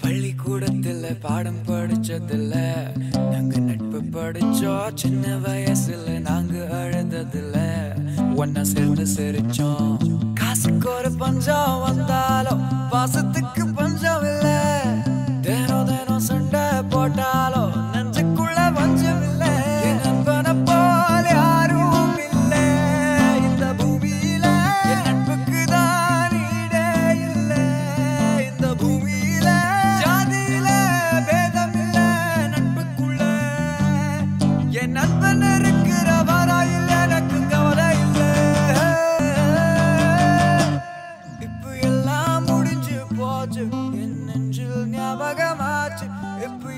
பள்ளிக்கூடத்துல பாடம் படிச்சதில்ல நாங்க நட்பு படிச்சோம் சின்ன வயசுல நாங்க அழுததில்ல ஒன்னா சேர்ந்து சிரிச்சோம். காசுக்கு ஒரு பஞ்சம் வந்தாலும் பாசத்துக்கு பஞ்சம் இல்ல. தினம் தினம் சண்டை போட்டா என் நண்பன் இருக்கிறவராயில் எனக்கு கவலை இல்லை. இப்ப எல்லாம் முடிஞ்சு போச்சு. என் நெஞ்சில் ஞாபகமாச்சு. இப்ப